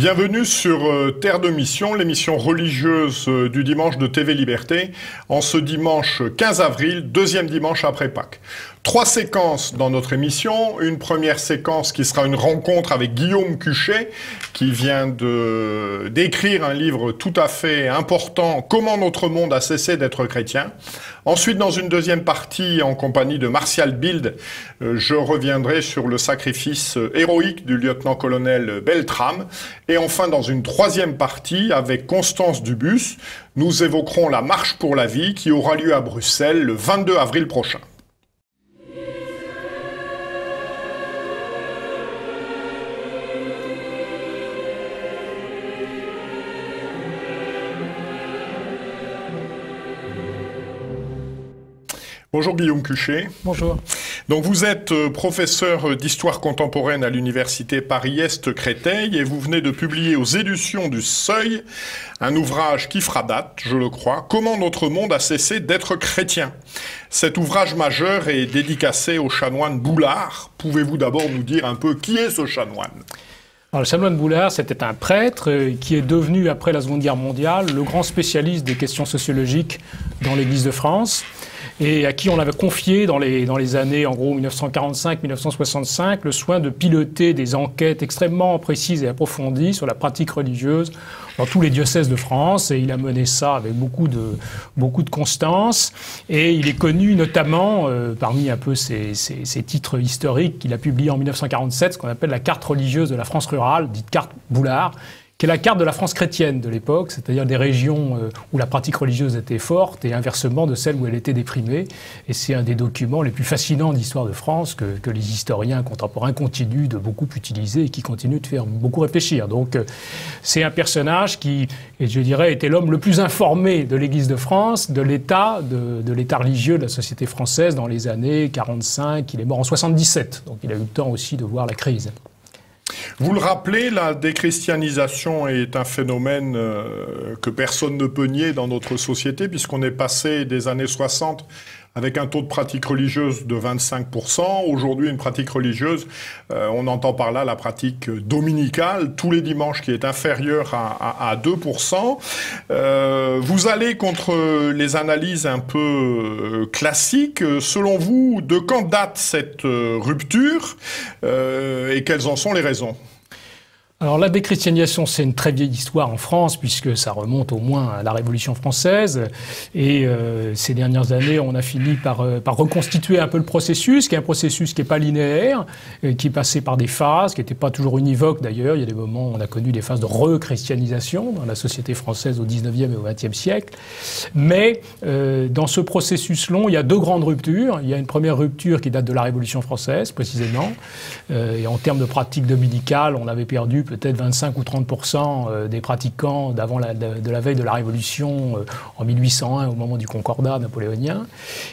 Bienvenue sur euh, Terre de Mission, l'émission religieuse euh, du dimanche de TV Liberté, en ce dimanche 15 avril, deuxième dimanche après Pâques. Trois séquences dans notre émission. Une première séquence qui sera une rencontre avec Guillaume Cuchet, qui vient d'écrire un livre tout à fait important, Comment notre monde a cessé d'être chrétien. Ensuite, dans une deuxième partie, en compagnie de Martial Bild, euh, je reviendrai sur le sacrifice héroïque du lieutenant-colonel Beltram. Et enfin, dans une troisième partie, avec Constance Dubus, nous évoquerons la Marche pour la vie qui aura lieu à Bruxelles le 22 avril prochain. Bonjour Guillaume Cuchet. Bonjour. Donc vous êtes euh, professeur d'histoire contemporaine à l'université Paris-Est Créteil et vous venez de publier aux éditions du Seuil un ouvrage qui fera date, je le crois, Comment notre monde a cessé d'être chrétien? Cet ouvrage majeur est dédicacé au chanoine Boulard. Pouvez-vous d'abord nous dire un peu qui est ce chanoine? Alors, le chanoine Boulard, c'était un prêtre euh, qui est devenu, après la Seconde Guerre mondiale, le grand spécialiste des questions sociologiques dans l'Église de France et à qui on avait confié dans les, dans les années, en gros, 1945-1965, le soin de piloter des enquêtes extrêmement précises et approfondies sur la pratique religieuse dans tous les diocèses de France. Et il a mené ça avec beaucoup de, beaucoup de constance. Et il est connu notamment, euh, parmi un peu ses, ses titres historiques, qu'il a publié en 1947, ce qu'on appelle la carte religieuse de la France rurale, dite carte Boulard, qui est la carte de la France chrétienne de l'époque, c'est-à-dire des régions euh, où la pratique religieuse était forte et inversement de celles où elle était déprimée. Et c'est un des documents les plus fascinants d'histoire de France que, que, les historiens contemporains continuent de beaucoup utiliser et qui continuent de faire beaucoup réfléchir. Donc euh, c'est un personnage qui, je dirais, était l'homme le plus informé de l'Église de France, de l'État, de, de l'État religieux de la société française dans les années 45. Il est mort en 77, donc il a eu le temps aussi de voir la crise. Vous le rappelez, la déchristianisation est un phénomène euh, que personne ne peut nier dans notre société, puisqu'on est passé des années 60 avec un taux de pratique religieuse de 25%. Aujourd'hui, une pratique religieuse, euh, on entend par là la pratique dominicale, tous les dimanches, qui est inférieure à, à, à 2%. Euh, vous allez contre les analyses un peu euh, classiques. Selon vous, de quand date cette rupture et quelles en sont les raisons? Alors la déchristianisation, c'est une très vieille histoire en France, puisque ça remonte au moins à la Révolution française. Et euh, ces dernières années, on a fini par, euh, par, reconstituer un peu le processus, qui est un processus qui n'est pas linéaire, euh, qui passé par des phases, qui n'était pas toujours univoque d'ailleurs. Il y a des moments où on a connu des phases de rechristianisation dans la société française au 19e et au 20e siècle. Mais euh, dans ce processus long, il y a deux grandes ruptures. Il y a une première rupture qui date de la Révolution française, précisément. et en termes de pratique dominicale, on avait perdu peut-être 25 ou 30 euh, des pratiquants d'avant la, de, la veille de la Révolution euh, en 1801 au moment du Concordat napoléonien.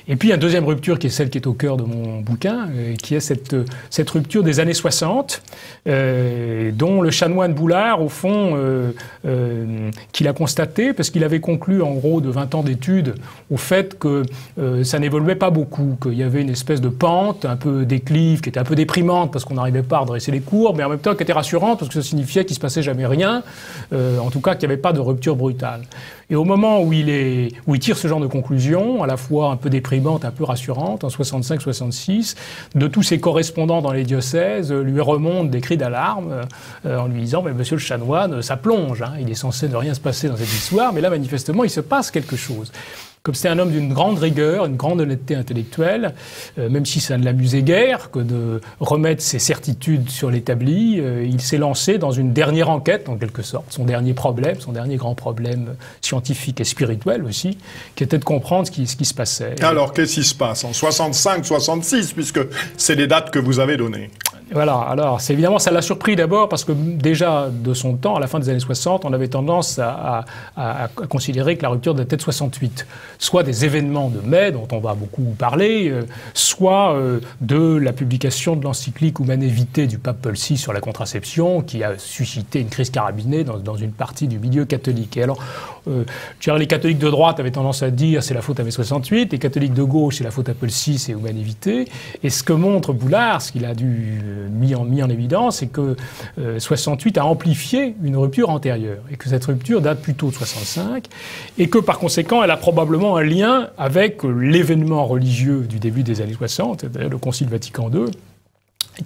Et puis une deuxième rupture qui est celle qui est au cœur de mon bouquin, euh, qui est cette, cette rupture des années 60, euh, dont le chanoine Boulard, au fond, euh, euh, qu'il a constaté, parce qu'il avait conclu en gros de 20 ans d'études au fait que ça n'évoluait pas beaucoup, qu'il y avait une espèce de pente un peu déclive, qui était un peu déprimante parce qu'on n'arrivait pas à redresser les courbes, mais en même temps qui était rassurante parce que signifiait qu'il se passait jamais rien, euh, en tout cas qu'il n'y avait pas de rupture brutale. Et au moment où il, est, où il tire ce genre de conclusion, à la fois un peu déprimante, un peu rassurante, en 65-66, de tous ses correspondants dans les diocèses lui remontent des cris d'alarme euh, en lui disant mais Monsieur le chanoine, ça plonge, hein, il est censé ne rien se passer dans cette histoire, mais là manifestement il se passe quelque chose. Comme c'était un homme d'une grande rigueur, une grande honnêteté intellectuelle, euh, même si ça ne l'amusait guère que de remettre ses certitudes sur l'établi, euh, il s'est lancé dans une dernière enquête, en quelque sorte, son dernier problème, son dernier grand problème scientifique et spirituel aussi, qui était de comprendre ce qui, ce qui se passait. Alors, qu'est-ce qui se passe en 65, 66, puisque c'est les dates que vous avez données? Voilà, alors c'est évidemment ça l'a surpris d'abord parce que déjà de son temps, à la fin des années 60, on avait tendance à, considérer que la rupture datait de 68, soit des événements de mai dont on va beaucoup parler, euh, soit euh, de la publication de l'encyclique Humane Vitae du pape Paul VI sur la contraception qui a suscité une crise carabinée dans, une partie du milieu catholique. Et alors Euh, les catholiques de droite avaient tendance à dire c'est la faute à mai 68, les catholiques de gauche c'est la faute à Paul VI et humanité. Et ce que montre Boulard, ce qu'il a dû mis en, mis en évidence, c'est que 68 a amplifié une rupture antérieure et que cette rupture date plutôt de 65 et que par conséquent elle a probablement un lien avec l'événement religieux du début des années 60, c'est-à-dire le Concile Vatican II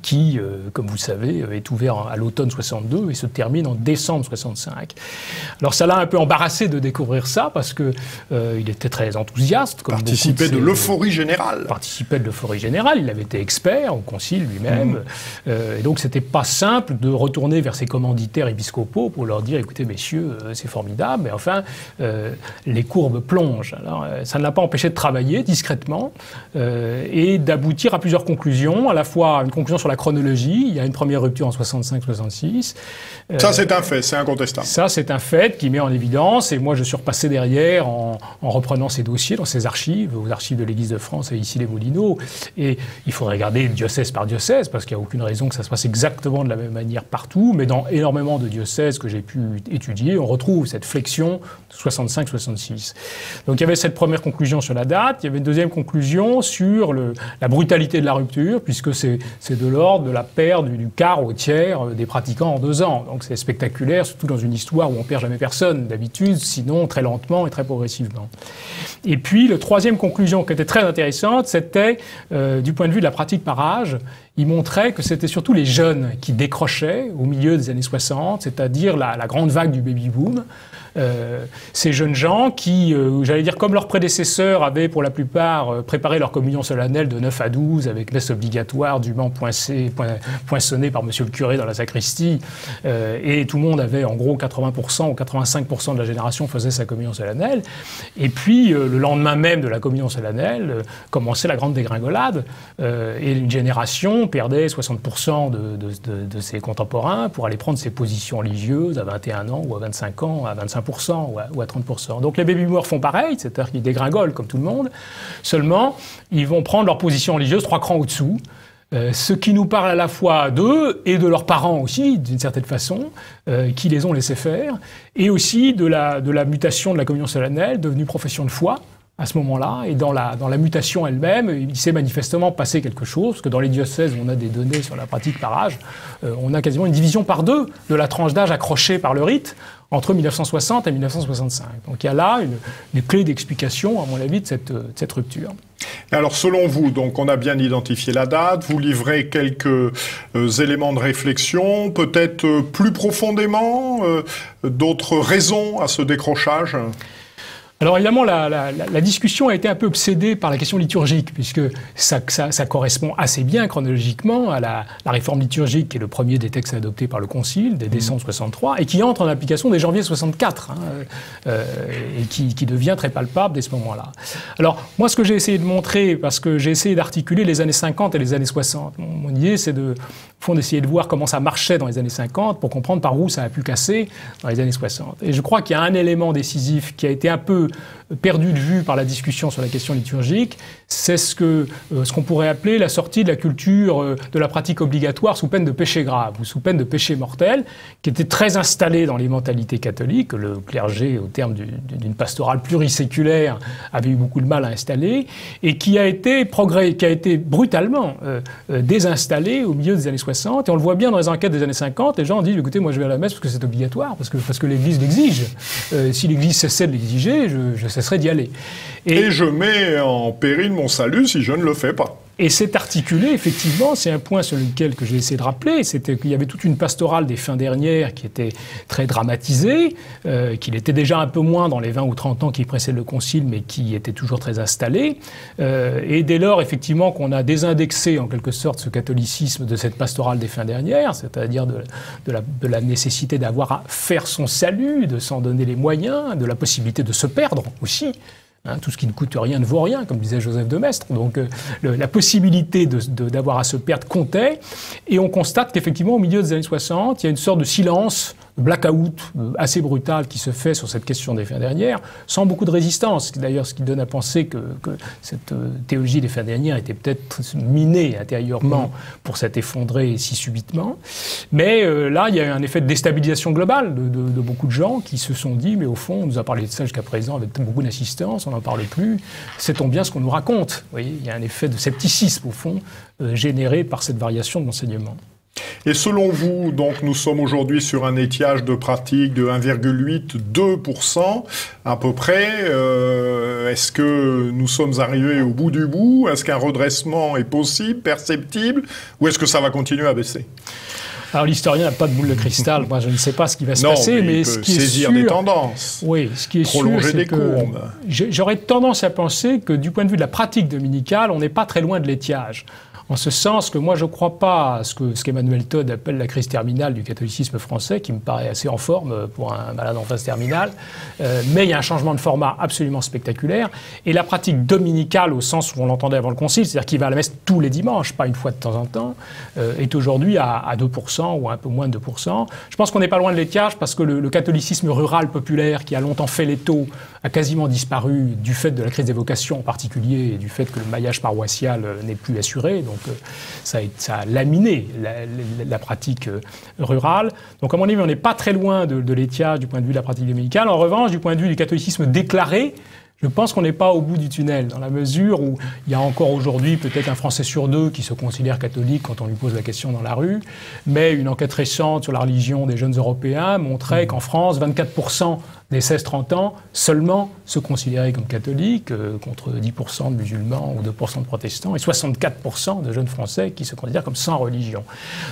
qui, euh, comme vous le savez, euh, est ouvert à l'automne 62 et se termine en décembre 65. Alors ça l'a un peu embarrassé de découvrir ça parce que euh, il était très enthousiaste. Comme participait de, l'euphorie générale. Participait de l'euphorie générale. Il avait été expert au concile lui-même. Mmh. et donc c'était pas simple de retourner vers ses commanditaires épiscopaux pour leur dire écoutez messieurs c'est formidable mais enfin les courbes plongent. Alors ça ne l'a pas empêché de travailler discrètement et d'aboutir à plusieurs conclusions, à la fois une conclusion sur la chronologie. Il y a une première rupture en 65-66. Ça, euh, c'est un fait, c'est incontestable. Ça, c'est un fait qui met en évidence. Et moi, je suis repassé derrière en, reprenant ces dossiers dans ces archives, aux archives de l'Église de France et ici les Moulineaux. Et il faudrait regarder diocèse par diocèse, parce qu'il n'y a aucune raison que ça se passe exactement de la même manière partout. Mais dans énormément de diocèses que j'ai pu étudier, on retrouve cette flexion 65-66. Donc il y avait cette première conclusion sur la date. Il y avait une deuxième conclusion sur le, la brutalité de la rupture, puisque c'est de l'ordre de la perte du, quart au tiers euh, des pratiquants en deux ans. Donc c'est spectaculaire, surtout dans une histoire où on perd jamais personne d'habitude, sinon très lentement et très progressivement. Et puis, la troisième conclusion qui était très intéressante, c'était euh, du point de vue de la pratique par âge, il montrait que c'était surtout les jeunes qui décrochaient au milieu des années 60, c'est-à-dire la, grande vague du baby-boom. Euh, ces jeunes gens qui, euh, j'allais dire comme leurs prédécesseurs, avaient pour la plupart euh, préparé leur communion solennelle de 9 à 12 avec messe obligatoire dûment poincée, poinçonnée par monsieur le curé dans la sacristie, et tout le monde avait en gros 80% ou 85% de la génération faisait sa communion solennelle. Et puis le lendemain même de la communion solennelle commençait la grande dégringolade, et une génération perdait 60% de, de, de ses contemporains pour aller prendre ses positions religieuses à 21 ans ou à 25 ans, à 25 ou à, 30%. Donc les baby boomers font pareil, c'est-à-dire qu'ils dégringolent comme tout le monde, seulement ils vont prendre leur position religieuse trois crans au-dessous, euh, ce qui nous parle à la fois d'eux et de leurs parents aussi, d'une certaine façon, euh, qui les ont laissés faire, et aussi de la mutation de la communion solennelle, devenue profession de foi, à ce moment-là. Et dans la, dans la mutation elle-même, il s'est manifestement passé quelque chose, parce que dans les diocèses on a des données sur la pratique par âge, euh, on a quasiment une division par deux de la tranche d'âge accrochée par le rite entre 1960 et 1965. Donc il y a là une, une clé d'explication, à mon avis, de cette, de cette rupture. Alors selon vous, donc on a bien identifié la date, vous livrez quelques euh, éléments de réflexion, peut-être euh, plus profondément d'autres raisons à ce décrochage? Alors évidemment, la, discussion a été un peu obsédée par la question liturgique, puisque ça, correspond assez bien chronologiquement à la, réforme liturgique, qui est le premier des textes adoptés par le Concile, des décembre 63, et qui entre en application dès janvier 64, hein, euh, et qui, devient très palpable dès ce moment-là. Alors moi, ce que j'ai essayé de montrer, parce que j'ai essayé d'articuler les années 50 et les années 60, mon, idée, c'est de, fond d'essayer de voir comment ça marchait dans les années 50 pour comprendre par où ça a pu casser dans les années 60. Et je crois qu'il y a un élément décisif qui a été un peu perdu de vue par la discussion sur la question liturgique, c'est ce que euh, ce qu'on pourrait appeler la sortie de la culture euh, de la pratique obligatoire sous peine de péché grave ou sous peine de péché mortel, qui était très installée dans les mentalités catholiques. Le clergé, au terme d'une pastorale pluriséculaire, avait eu beaucoup de mal à installer et qui a été progrès, qui a été brutalement euh, désinstallée au milieu des années 60. Et on le voit bien dans les enquêtes des années 50. Les gens disent écoutez, moi je vais à la messe parce que c'est obligatoire, parce que parce que l'Église l'exige. si l'Église cessait de l'exiger, je, je cesserais d'y aller. Et, je mets en péril mon salut si je ne le fais pas. Et c'est articulé, effectivement, c'est un point sur lequel que j'ai essayé de rappeler, c'était qu'il y avait toute une pastorale des fins dernières qui était très dramatisée, euh, qu'il était déjà un peu moins dans les 20 ou 30 ans qui précèdent le Concile, mais qui était toujours très installé. Euh, et dès lors, effectivement, qu'on a désindexé en quelque sorte ce catholicisme de cette pastorale des fins dernières, c'est-à-dire de, la, de la nécessité d'avoir à faire son salut, de s'en donner les moyens, de la possibilité de se perdre aussi, Hein, tout ce qui ne coûte rien ne vaut rien, comme disait Joseph de Maistre. Donc euh, la possibilité d'avoir à se perdre comptait. Et on constate qu'effectivement, au milieu des années 60, il y a une sorte de silence blackout euh, assez brutal qui se fait sur cette question des fins dernières, sans beaucoup de résistance. D'ailleurs, ce qui donne à penser que, cette euh, théologie des fins dernières était peut-être minée intérieurement mmh. pour s'être effondrée si subitement. Mais euh, là, il y a eu un effet de déstabilisation globale de, beaucoup de gens qui se sont dit, mais au fond, on nous a parlé de ça jusqu'à présent avec beaucoup d'assistance, on n'en parle plus, sait-on bien ce qu'on nous raconte Vous il y a un effet de scepticisme, au fond, généré par cette variation de l'enseignement. Et selon vous, donc nous sommes aujourd'hui sur un étiage de pratique de 1,8-2% à peu près. Euh, est-ce que nous sommes arrivés au bout du bout? Est-ce qu'un redressement est possible, perceptible? Ou est-ce que ça va continuer à baisser? Alors l'historien n'a pas de boule de cristal. Moi, je ne sais pas ce qui va se passer, mais, il ce qui saisir est des tendances. Oui, ce qui est prolonger des courbes. J'aurais tendance à penser que du point de vue de la pratique dominicale, on n'est pas très loin de l'étiage en ce sens que moi je ne crois pas à ce que ce qu'Emmanuel Todd appelle la crise terminale du catholicisme français, qui me paraît assez en forme pour un malade en phase terminale, euh, mais il y a un changement de format absolument spectaculaire, et la pratique dominicale au sens où on l'entendait avant le Concile, c'est-à-dire qu'il va à la messe tous les dimanches, pas une fois de temps en temps, euh, est aujourd'hui à, 2% ou un peu moins de 2%. Je pense qu'on n'est pas loin de l'étiage parce que le, catholicisme rural populaire qui a longtemps fait l'étau a quasiment disparu du fait de la crise des vocations en particulier et du fait que le maillage paroissial euh, n'est plus assuré. Ça, a, laminé la, pratique euh, rurale. Donc à mon avis, on n'est pas très loin de, de l'étiage du point de vue de la pratique dominicale. En revanche, du point de vue du catholicisme déclaré, je pense qu'on n'est pas au bout du tunnel, dans la mesure où il y a encore aujourd'hui peut-être un Français sur deux qui se considère catholique quand on lui pose la question dans la rue, mais une enquête récente sur la religion des jeunes Européens montrait qu'en France, 24% des 16-30 ans seulement se considéraient comme catholiques, euh, contre 10% de musulmans ou 2% de protestants, et 64% de jeunes Français qui se considèrent comme sans religion.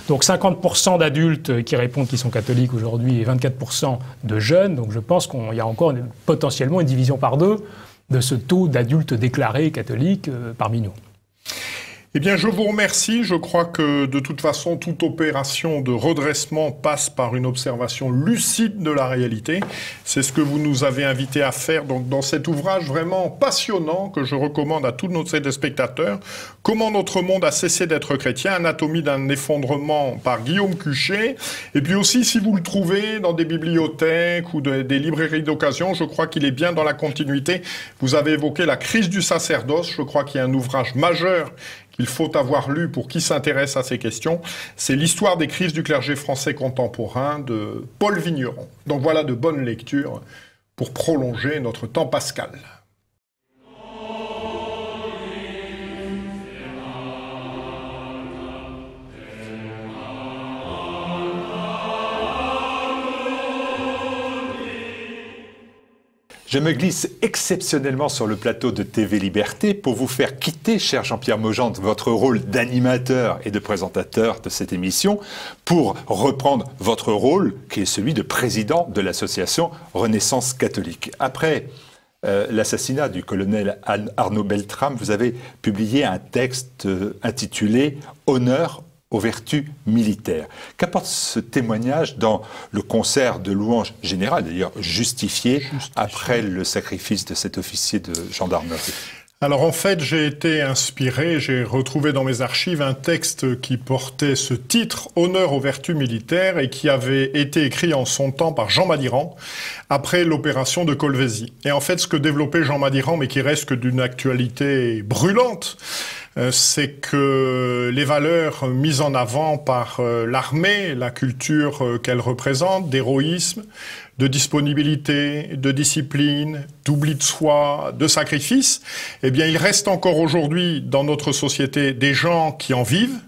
Donc 50% d'adultes qui répondent qu'ils sont catholiques aujourd'hui et 24% de jeunes, donc je pense qu'il y a encore potentiellement une division par deux de ce taux d'adultes déclarés catholiques euh, parmi nous. Eh bien, je vous remercie. Je crois que de toute façon, toute opération de redressement passe par une observation lucide de la réalité. C'est ce que vous nous avez invité à faire donc, dans cet ouvrage vraiment passionnant que je recommande à tous nos téléspectateurs. Comment notre monde a cessé d'être chrétien, anatomie d'un effondrement par Guillaume Cuchet. Et puis aussi, si vous le trouvez dans des bibliothèques ou des librairies d'occasion, je crois qu'il est bien dans la continuité. Vous avez évoqué la crise du sacerdoce. Je crois qu'il y a un ouvrage majeur il faut avoir lu pour qui s'intéresse à ces questions. C'est l'histoire des crises du clergé français contemporain de Paul Vigneron. Donc voilà de bonnes lectures pour prolonger notre temps pascal. Je me glisse exceptionnellement sur le plateau de TV Liberté pour vous faire quitter, cher Jean-Pierre Mogente, votre rôle d'animateur et de présentateur de cette émission pour reprendre votre rôle qui est celui de président de l'association Renaissance catholique. Après euh, l'assassinat du colonel Arnaud Beltrame, vous avez publié un texte euh, intitulé Honneur aux vertus militaires. Qu'apporte ce témoignage dans le concert de louanges générales, d'ailleurs justifié, après le sacrifice de cet officier de gendarmerie? Alors en fait, j'ai été inspiré, j'ai retrouvé dans mes archives un texte qui portait ce titre, Honneur aux vertus militaires, et qui avait été écrit en son temps par Jean Madiran, après l'opération de Colvézi. Et en fait, ce que développait Jean Madiran, mais qui reste que d'une actualité brûlante, c'est que les valeurs mises en avant par euh, l'armée, la culture euh, qu'elle représente, d'héroïsme, de disponibilité, de discipline, d'oubli de soi, de sacrifice, eh bien, il reste encore aujourd'hui dans notre société des gens qui en vivent,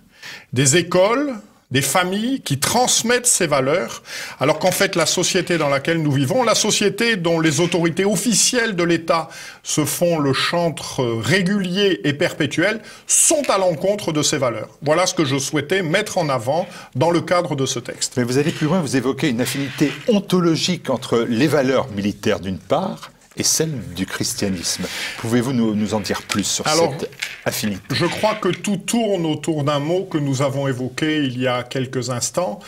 des écoles, des familles qui transmettent ces valeurs, alors qu'en fait la société dans laquelle nous vivons, la société dont les autorités officielles de l'État se font le chantre régulier et perpétuel, sont à l'encontre de ces valeurs. Voilà ce que je souhaitais mettre en avant dans le cadre de ce texte. Mais vous allez plus loin, vous évoquez une affinité ontologique entre les valeurs militaires d'une part et celle du christianisme. Pouvez-vous nous, en dire plus sur cette affinité Je crois que tout tourne autour d'un mot que nous avons évoqué il y a quelques instants.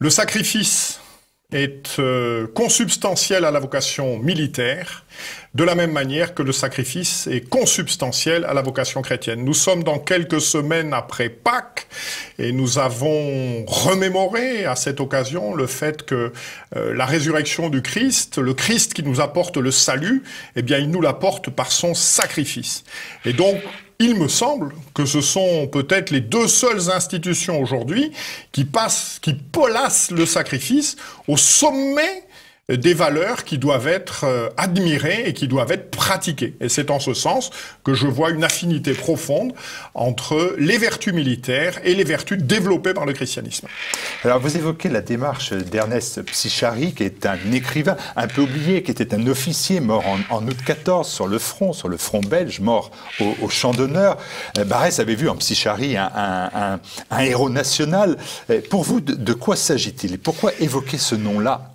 Le sacrifice est euh, consubstantiel à la vocation militaire, de la même manière que le sacrifice est consubstantiel à la vocation chrétienne. Nous sommes dans quelques semaines après Pâques et nous avons remémoré à cette occasion le fait que euh, la résurrection du Christ, le Christ qui nous apporte le salut, eh bien, il nous l'apporte par son sacrifice. Et donc, il me semble que ce sont peut-être les deux seules institutions aujourd'hui qui passent, qui polassent le sacrifice au sommet des valeurs qui doivent être euh, admirées et qui doivent être pratiquées. Et c'est en ce sens que je vois une affinité profonde entre les vertus militaires et les vertus développées par le christianisme. Alors vous évoquez la démarche d'Ernest Psychari, qui est un écrivain un peu oublié, qui était un officier mort en, août 14 sur le front, sur le front belge, mort au, champ d'honneur. Euh, Barès avait vu en Psychari un, héros national. Euh, pour vous, de, de quoi s'agit-il pourquoi évoquer ce nom-là?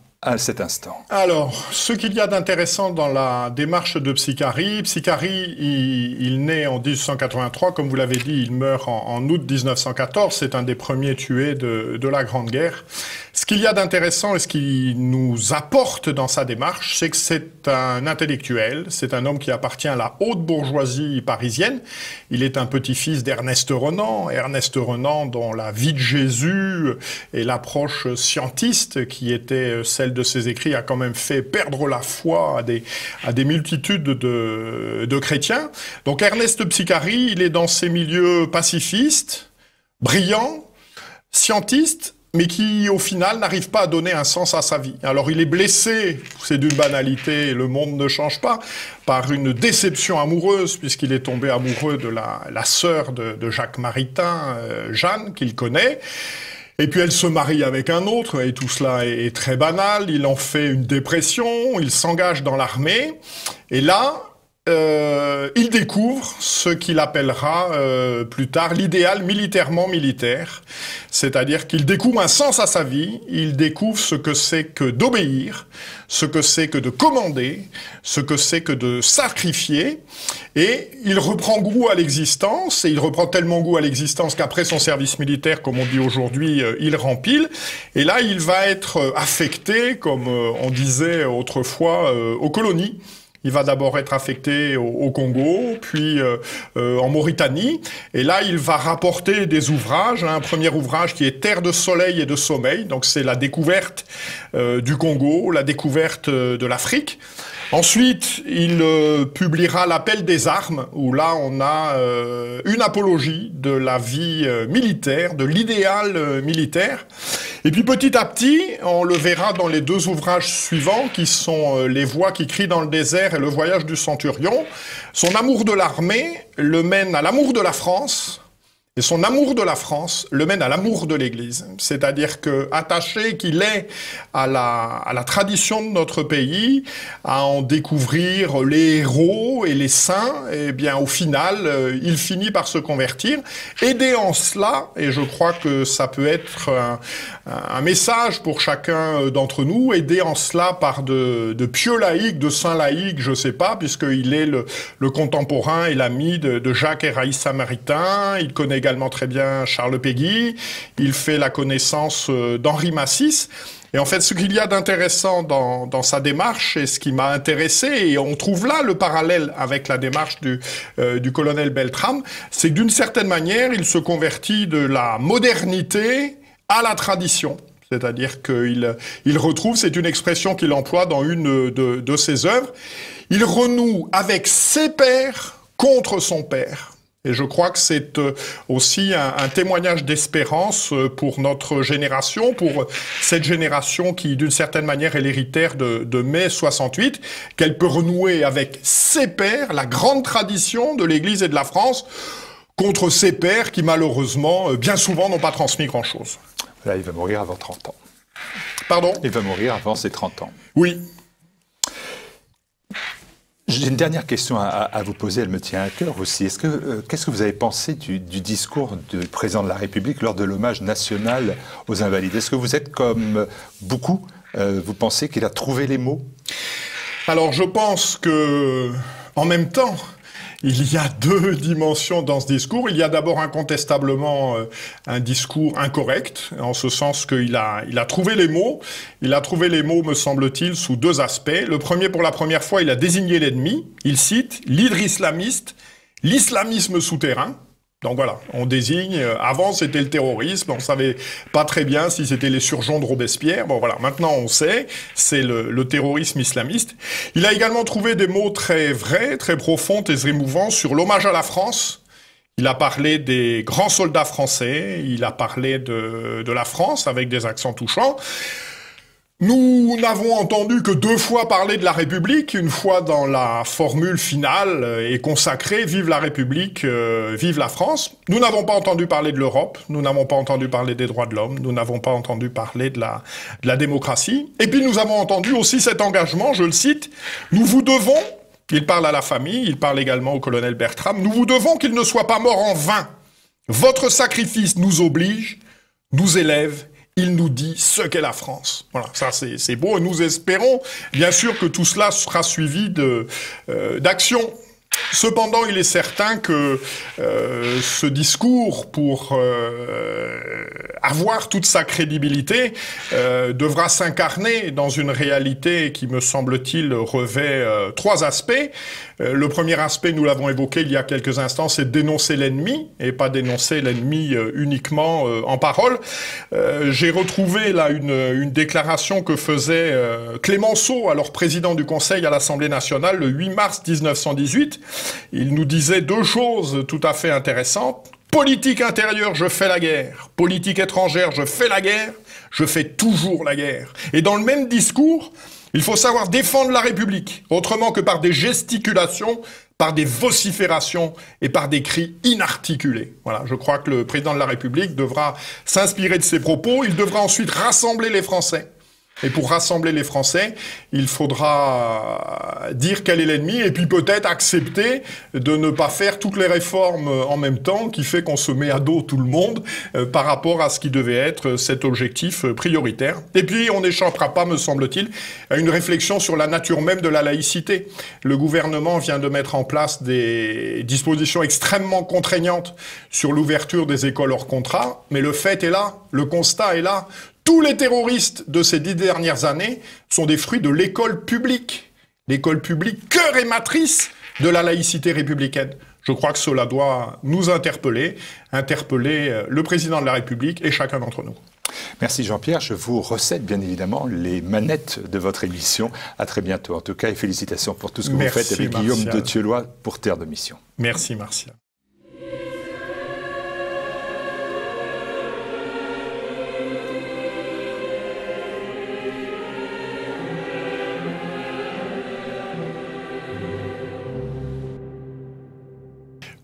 Alors, ce qu'il y a d'intéressant dans la démarche de Psychari, Psychari, il, naît en 1883, comme vous l'avez dit, il meurt en, août 1914, c'est un des premiers tués de la Grande Guerre. Ce qu'il y a d'intéressant et ce qui nous apporte dans sa démarche, c'est que c'est un intellectuel, c'est un homme qui appartient à la haute bourgeoisie parisienne. Il est un petit-fils d'Ernest Renan, Ernest Renan dont la vie de Jésus et l'approche scientiste qui était celle de ses écrits a quand même fait perdre la foi à des, à des multitudes de, de chrétiens. Donc Ernest Psychari, il est dans ces milieux pacifistes, brillants, scientistes, mais qui au final n'arrive pas à donner un sens à sa vie. Alors il est blessé, c'est d'une banalité, le monde ne change pas, par une déception amoureuse, puisqu'il est tombé amoureux de la, la sœur de, de, Jacques Maritain, euh, Jeanne, qu'il connaît. Et puis elle se marie avec un autre, et tout cela est, est très banal, il en fait une dépression, il s'engage dans l'armée, et là, euh, il découvre ce qu'il appellera euh, plus tard l'idéal militairement militaire, c'est-à-dire qu'il découvre un sens à sa vie, il découvre ce que c'est que d'obéir, ce que c'est que de commander, ce que c'est que de sacrifier, et il reprend goût à l'existence, et il reprend tellement goût à l'existence qu'après son service militaire, comme on dit aujourd'hui, euh, il rempile, et là il va être affecté, comme on disait autrefois, aux colonies. Il va d'abord être affecté au, Congo, puis euh, euh, en Mauritanie. Et là, il va rapporter des ouvrages. Un premier ouvrage qui est Terre de soleil et de sommeil. Donc c'est la découverte euh, du Congo, la découverte de l'Afrique. Ensuite, il euh, publiera L'appel des armes, où là on a une apologie de la vie militaire, de l'idéal militaire. Et puis petit à petit, on le verra dans les deux ouvrages suivants, qui sont Les voix qui crient dans le désert et Le voyage du centurion, son amour de l'armée le mène à l'amour de la France, et son amour de la France le mène à l'amour de l'Église. C'est-à-dire que, attaché qu'il est à la, tradition de notre pays, à en découvrir les héros et les saints, eh bien, au final, euh, il finit par se convertir. Aidé en cela, et je crois que ça peut être un, message pour chacun d'entre nous, aidé en cela par de, de pieux laïcs, de saints laïcs, je sais pas, puisqu'il est le, contemporain et l'ami de, de Jacques et Raïs Samaritain, il connaît également très bien Charles Péguy, il fait la connaissance euh, d'Henri Massis. Et en fait, ce qu'il y a d'intéressant dans, sa démarche et ce qui m'a intéressé, et on trouve là le parallèle avec la démarche du, euh, colonel Beltram, c'est que d'une certaine manière, il se convertit de la modernité à la tradition. C'est-à-dire qu'il il retrouve, c'est une expression qu'il emploie dans une de, de ses œuvres, il renoue avec ses pères contre son père. Et je crois que c'est euh, aussi un, témoignage d'espérance euh, pour notre génération, pour cette génération qui, d'une certaine manière, est l'héritière de, de, mai 68, qu'elle peut renouer avec ses pères, la grande tradition de l'Église et de la France, contre ses pères qui, malheureusement, euh, bien souvent, n'ont pas transmis grand-chose. Là, il va mourir avant 30 ans. Pardon? Il va mourir avant ses 30 ans. Oui, j'ai une dernière question à, vous poser, elle me tient à cœur aussi. Est-ce euh, qu'est-ce que vous avez pensé du, discours du président de la République lors de l'hommage national aux Invalides? Est-ce que vous êtes comme beaucoup, euh, vous pensez qu'il a trouvé les mots? Alors je pense que, en même temps, il y a deux dimensions dans ce discours. Il y a d'abord incontestablement euh, un discours incorrect, en ce sens qu'il a, il a trouvé les mots. Il a trouvé les mots, me semble-t-il, sous deux aspects. Le premier, pour la première fois, il a désigné l'ennemi. Il cite l'hydre islamiste, l'islamisme souterrain. Donc voilà, on désigne. Avant, c'était le terrorisme. On savait pas très bien si c'était les surgeons de Robespierre. Bon voilà, maintenant on sait. C'est le, terrorisme islamiste. Il a également trouvé des mots très vrais, très profonds et émouvants sur l'hommage à la France. Il a parlé des grands soldats français. Il a parlé de, de la France avec des accents touchants. Nous n'avons entendu que deux fois parler de la République, une fois dans la formule finale euh, et consacrée Vive la République, euh, vive la France. Nous n'avons pas entendu parler de l'Europe, nous n'avons pas entendu parler des droits de l'homme, nous n'avons pas entendu parler de la démocratie. Et puis nous avons entendu aussi cet engagement, je le cite, nous vous devons, il parle à la famille, il parle également au colonel Bertram, nous vous devons qu'il ne soit pas mort en vain. Votre sacrifice nous oblige, nous élève il nous dit ce qu'est la France. Voilà, ça c'est beau. Et nous espérons, bien sûr, que tout cela sera suivi euh, d'actions Cependant, il est certain que euh, ce discours, pour euh, avoir toute sa crédibilité, euh, devra s'incarner dans une réalité qui, me semble-t-il, revêt trois aspects. le premier aspect, nous l'avons évoqué il y a quelques instants, c'est dénoncer l'ennemi et pas dénoncer l'ennemi uniquement en parole. J'ai retrouvé là une, une, déclaration que faisait Clémenceau, alors président du Conseil à l'Assemblée nationale, le 8 mars 1918 il nous disait deux choses tout à fait intéressantes. Politique intérieure, je fais la guerre. Politique étrangère, je fais la guerre. Je fais toujours la guerre. Et dans le même discours, il faut savoir défendre la République, autrement que par des gesticulations, par des vociférations et par des cris inarticulés. Voilà, je crois que le président de la République devra s'inspirer de ces propos, il devra ensuite rassembler les Français et pour rassembler les Français, il faudra dire quel est l'ennemi et puis peut-être accepter de ne pas faire toutes les réformes en même temps qui fait qu'on se met à dos tout le monde euh, par rapport à ce qui devait être cet objectif prioritaire. Et puis on n'échappera pas, me semble-t-il, à une réflexion sur la nature même de la laïcité. Le gouvernement vient de mettre en place des dispositions extrêmement contraignantes sur l'ouverture des écoles hors contrat, mais le fait est là, le constat est là. Tous les terroristes de ces dix dernières années sont des fruits de l'école publique. L'école publique, cœur et matrice de la laïcité républicaine. Je crois que cela doit nous interpeller, interpeller euh, le président de la République et chacun d'entre nous. Merci Jean-Pierre. Je vous recède bien évidemment les manettes de votre émission. À très bientôt en tout cas et félicitations pour tout ce que vous faites avec Guillaume de Thieulois pour Terre de Mission. Merci Martial.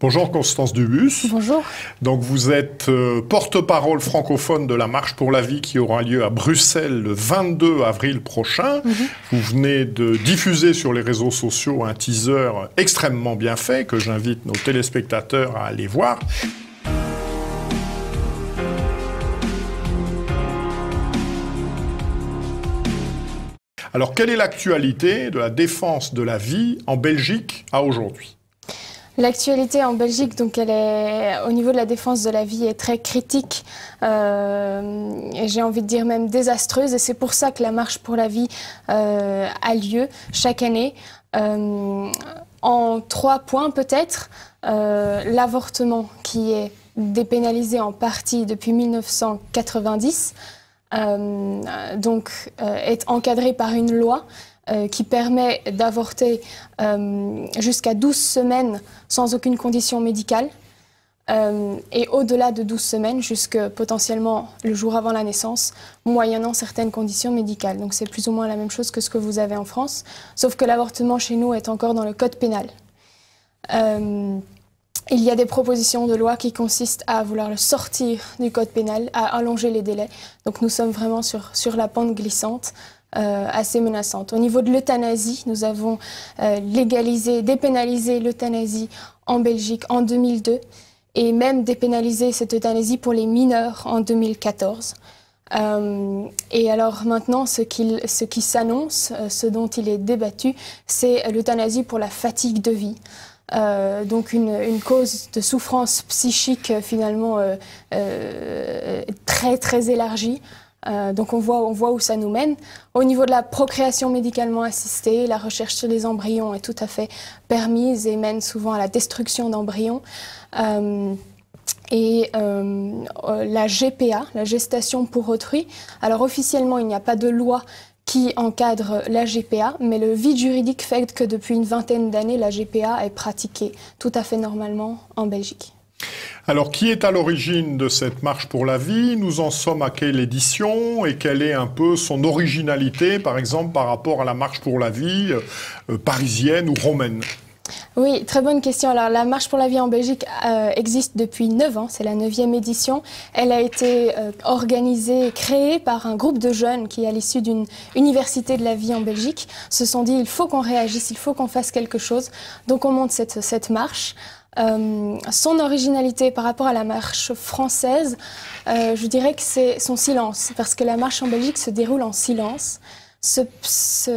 Bonjour Constance Dubus. Bonjour. Donc vous êtes euh, porte-parole francophone de la Marche pour la vie qui aura lieu à Bruxelles le 22 avril prochain. Mhm. Vous venez de diffuser sur les réseaux sociaux un teaser extrêmement bien fait que j'invite nos téléspectateurs à aller voir. Alors quelle est l'actualité de la défense de la vie en Belgique à aujourd'hui? L'actualité en Belgique, donc elle est au niveau de la défense de la vie, est très critique euh, j'ai envie de dire même désastreuse. Et c'est pour ça que la marche pour la vie euh, a lieu chaque année. Euh, en trois points peut-être, l'avortement qui est dépénalisé en partie depuis 1990, donc est encadré par une loi euh, qui permet d'avorter euh, jusqu'à 12 semaines sans aucune condition médicale. Euh, et au-delà de 12 semaines, jusque potentiellement le jour avant la naissance, moyennant certaines conditions médicales. Donc c'est plus ou moins la même chose que ce que vous avez en France, sauf que l'avortement chez nous est encore dans le code pénal. il y a des propositions de loi qui consistent à vouloir le sortir du code pénal, à allonger les délais. Donc nous sommes vraiment sur, sur la pente glissante. Euh, assez menaçante. Au niveau de l'euthanasie, nous avons euh, légalisé, dépénalisé l'euthanasie en Belgique en 2002 et même dépénalisé cette euthanasie pour les mineurs en 2014. Euh, et alors maintenant, ce, ce qui s'annonce, ce dont il est débattu, c'est l'euthanasie pour la fatigue de vie. donc une, cause de souffrance psychique finalement très très élargie. Donc on voit, où ça nous mène. Au niveau de la procréation médicalement assistée, la recherche sur les embryons est tout à fait permise et mène souvent à la destruction d'embryons. et la GPA, la gestation pour autrui. Alors officiellement, il n'y a pas de loi qui encadre la GPA, mais le vide juridique fait que depuis une vingtaine d'années, la GPA est pratiquée tout à fait normalement en Belgique. Alors, qui est à l'origine de cette marche pour la vie? Nous en sommes à quelle édition? Et quelle est un peu son originalité, par exemple, par rapport à la marche pour la vie euh, parisienne ou romaine? Oui, très bonne question. Alors, la Marche pour la vie en Belgique euh, existe depuis 9 ans, c'est la 9e édition. Elle a été euh, organisée, créée par un groupe de jeunes qui, à l'issue d'une université de la vie en Belgique, se sont dit il faut qu'on réagisse, il faut qu'on fasse quelque chose. Donc, on monte cette, cette marche. Euh, son originalité par rapport à la marche française, je dirais que c'est son silence, parce que la marche en Belgique se déroule en silence. Ce,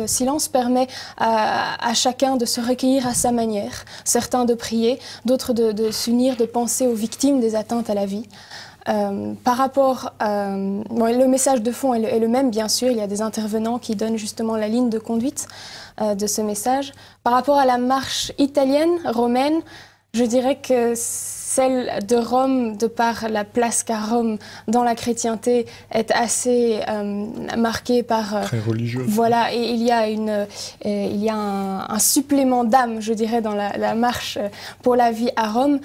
silence permet à, chacun de se recueillir à sa manière, certains de prier, d'autres de, s'unir, de penser aux victimes des atteintes à la vie. Euh, par rapport, le message de fond est le, même, bien sûr. Il y a des intervenants qui donnent justement la ligne de conduite euh, de ce message. Par rapport à la marche italienne, romaine, je dirais que celle de Rome, de par la place qu'a Rome dans la chrétienté, est assez euh, marquée par. Euh, Très religieuse. Voilà, et il y a, une, euh, il y a un, supplément d'âme, je dirais, dans la, marche pour la vie à Rome,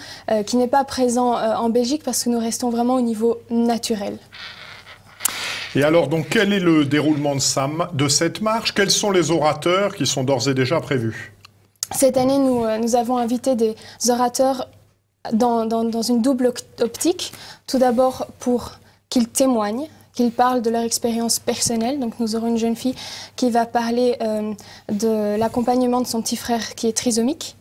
qui n'est pas présent en Belgique parce que nous restons vraiment au niveau naturel. Et alors, donc, quel est le déroulement de, de cette marche? Quels sont les orateurs qui sont d'ores et déjà prévus? Cette année, nous, euh, nous avons invité des orateurs dans, dans, une double optique. Tout d'abord pour qu'ils témoignent, qu'ils parlent de leur expérience personnelle. Donc nous aurons une jeune fille qui va parler euh, de l'accompagnement de son petit frère qui est trisomique.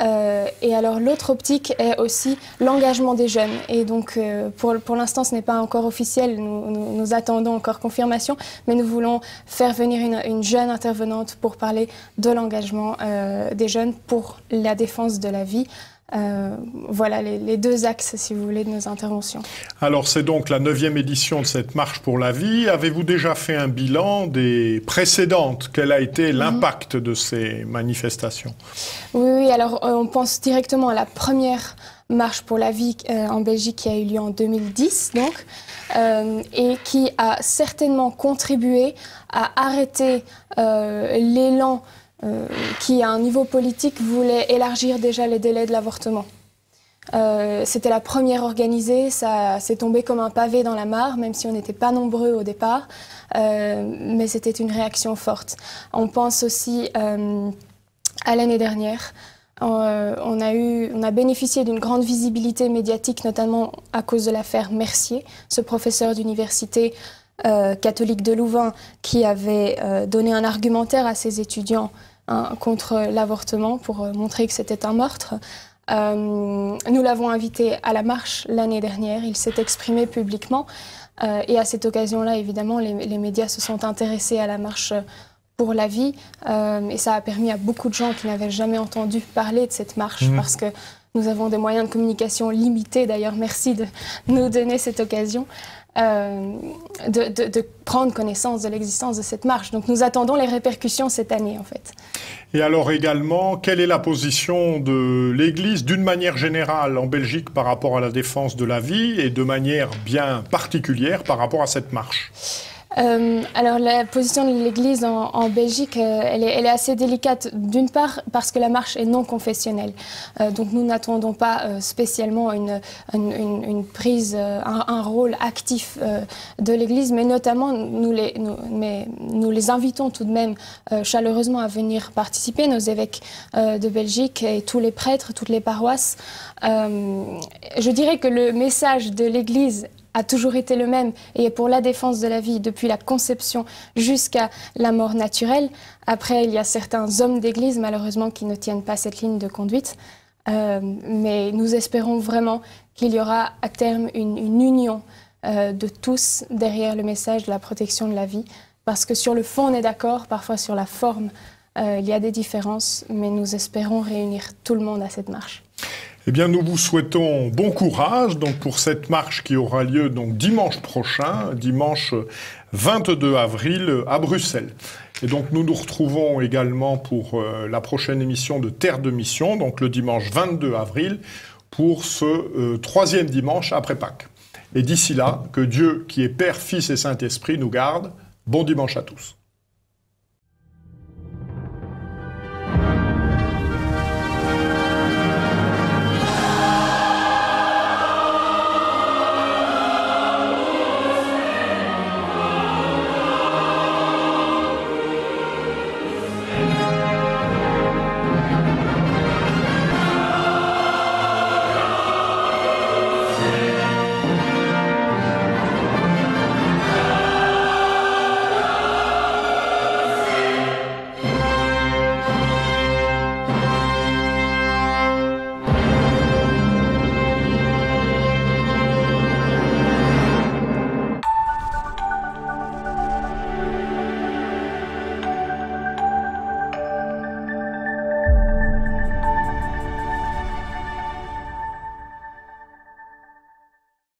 Euh, et alors l'autre optique est aussi l'engagement des jeunes. Et donc euh, pour, pour l'instant ce n'est pas encore officiel, nous, nous, attendons encore confirmation, mais nous voulons faire venir une, une jeune intervenante pour parler de l'engagement euh, des jeunes pour la défense de la vie. Euh, voilà les, deux axes, si vous voulez, de nos interventions. Alors, c'est donc la neuvième édition de cette marche pour la vie. Avez-vous déjà fait un bilan des précédentes? Quel a été mhm. l'impact de ces manifestations? Oui, oui, alors euh, on pense directement à la première marche pour la vie euh, en Belgique qui a eu lieu en 2010, donc, et qui a certainement contribué à arrêter l'élan euh, qui, à un niveau politique, voulait élargir déjà les délais de l'avortement. Euh, c'était la première organisée, ça s'est tombé comme un pavé dans la mare, même si on n'était pas nombreux au départ, euh, mais c'était une réaction forte. On pense aussi à l'année dernière. on, a eu, on a bénéficié d'une grande visibilité médiatique, notamment à cause de l'affaire Mercier, ce professeur d'université euh, catholique de Louvain qui avait euh, donné un argumentaire à ses étudiants hein, contre l'avortement pour euh, montrer que c'était un meurtre. nous l'avons invité à la marche l'année dernière. Il s'est exprimé publiquement. et à cette occasion-là, évidemment, les, médias se sont intéressés à la marche pour la vie. et ça a permis à beaucoup de gens qui n'avaient jamais entendu parler de cette marche mmh. parce que nous avons des moyens de communication limités. D'ailleurs, merci de nous donner cette occasion. Euh, de, prendre connaissance de l'existence de cette marche. Donc nous attendons les répercussions cette année en fait. Et alors également, quelle est la position de l'Église d'une manière générale en Belgique par rapport à la défense de la vie et de manière bien particulière par rapport à cette marche? Euh, alors la position de l'Église en, Belgique, euh, elle, est, assez délicate d'une part parce que la marche est non confessionnelle. Euh, donc nous n'attendons pas spécialement une, prise, un, rôle actif de l'Église, mais notamment nous les, mais nous les invitons tout de même chaleureusement à venir participer, nos évêques de Belgique et tous les prêtres, toutes les paroisses. je dirais que le message de l'Église a toujours été le même et pour la défense de la vie depuis la conception jusqu'à la mort naturelle. Après, il y a certains hommes d'Église, malheureusement, qui ne tiennent pas cette ligne de conduite. Euh, mais nous espérons vraiment qu'il y aura à terme une, union euh, de tous derrière le message de la protection de la vie. Parce que sur le fond, on est d'accord, parfois sur la forme, il y a des différences, mais nous espérons réunir tout le monde à cette marche. Eh bien, nous vous souhaitons bon courage donc pour cette marche qui aura lieu donc dimanche prochain, dimanche 22 avril à Bruxelles. Et donc nous nous retrouvons également pour euh, la prochaine émission de Terre de Mission, donc le dimanche 22 avril, pour ce euh, troisième dimanche après Pâques. Et d'ici là, que Dieu, qui est Père, Fils et Saint-Esprit, nous garde. Bon dimanche à tous.